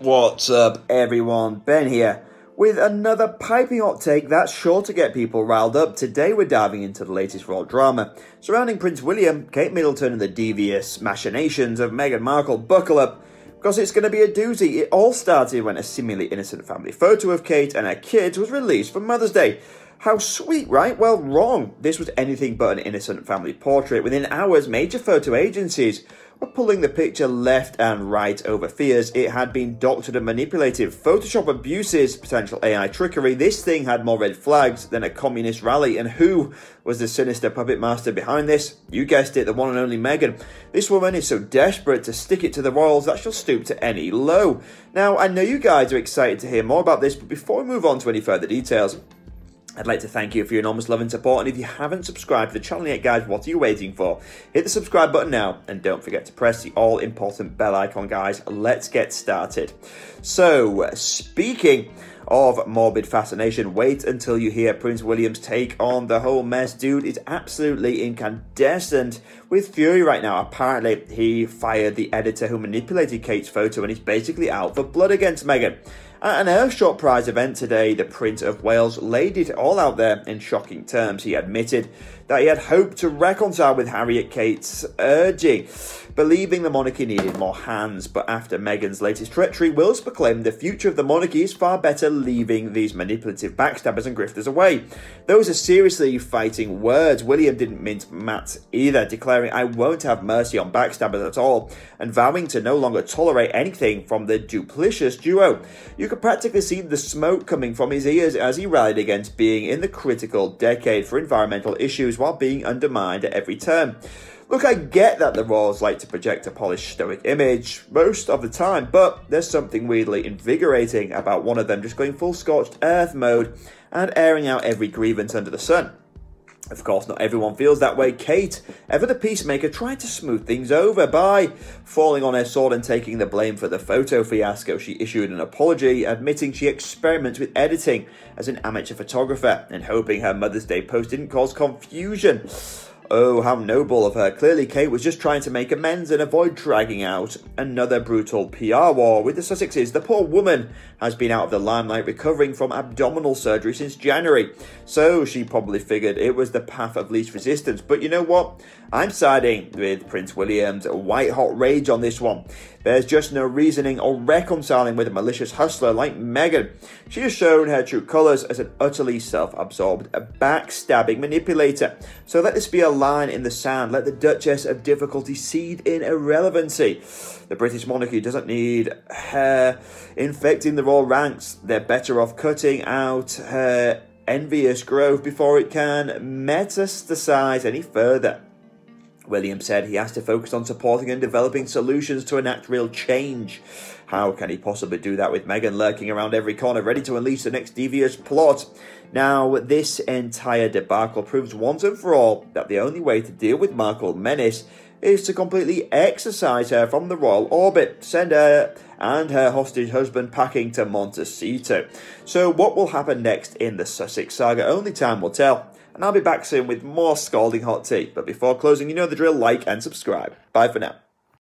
What's up, everyone? Ben here with another piping hot take that's sure to get people riled up. Today, we're diving into the latest royal drama surrounding Prince William, Kate Middleton, and the devious machinations of Meghan Markle. Buckle up, because it's going to be a doozy. It all started when a seemingly innocent family photo of Kate and her kids was released for Mother's Day. How sweet, right? Well, wrong. This was anything but an innocent family portrait. Within hours, major photo agencies pulling the picture left and right over fears it had been doctored and manipulated. Photoshop abuses, potential AI trickery. This thing had more red flags than a communist rally. And who was the sinister puppet master behind this? You guessed it, the one and only Meghan. This woman is so desperate to stick it to the royals that she'll stoop to any low. Now, I know you guys are excited to hear more about this, but before we move on to any further details, I'd like to thank you for your enormous love and support. And if you haven't subscribed to the channel yet, guys, what are you waiting for? Hit the subscribe button now and don't forget to press the all important bell icon, guys. Let's get started. So, speaking of morbid fascination, wait until you hear Prince William's take on the whole mess. Dude is absolutely incandescent with fury right now. Apparently, he fired the editor who manipulated Kate's photo and he's basically out for blood against Meghan. At an Earthshot Prize event today, the Prince of Wales laid it all out there in shocking terms. He admitted that he had hoped to reconcile with Harry at Kate's urging, believing the monarchy needed more hands. But after Meghan's latest treachery, Wills proclaimed the future of the monarchy is far better leaving these manipulative backstabbers and grifters away. Those are seriously fighting words. William didn't mince matters either, declaring, I won't have mercy on backstabbers at all, and vowing to no longer tolerate anything from the duplicitous duo. You could practically see the smoke coming from his ears as he rallied against being in the critical decade for environmental issues while being undermined at every turn. Look, I get that the Royals like to project a polished, stoic image most of the time, but there's something weirdly invigorating about one of them just going full scorched earth mode and airing out every grievance under the sun. Of course, not everyone feels that way. Kate, ever the peacemaker, tried to smooth things over by falling on her sword and taking the blame for the photo fiasco. She issued an apology, admitting she experiments with editing as an amateur photographer and hoping her Mother's Day post didn't cause confusion. Oh, how noble of her. Clearly, Kate was just trying to make amends and avoid dragging out another brutal PR war with the Sussexes. The poor woman has been out of the limelight recovering from abdominal surgery since January. So she probably figured it was the path of least resistance. But you know what? I'm siding with Prince William's white hot rage on this one. There's just no reasoning or reconciling with a malicious hustler like Meghan. She has shown her true colours as an utterly self absorbed, backstabbing manipulator. So let this be a line in the sand. Let the Duchess of Difficulty seed in irrelevancy. The British monarchy doesn't need her infecting the royal ranks. They're better off cutting out her envious growth before it can metastasize any further. William said he has to focus on supporting and developing solutions to enact real change. How can he possibly do that with Meghan lurking around every corner, ready to unleash the next devious plot? Now, this entire debacle proves once and for all that the only way to deal with Markle menace is to completely exorcise her from the royal orbit, send her and her hostage husband packing to Montecito. So, what will happen next in the Sussex saga? Only time will tell and I'll be back soon with more scalding hot tea. But before closing, you know the drill like and subscribe. Bye for now.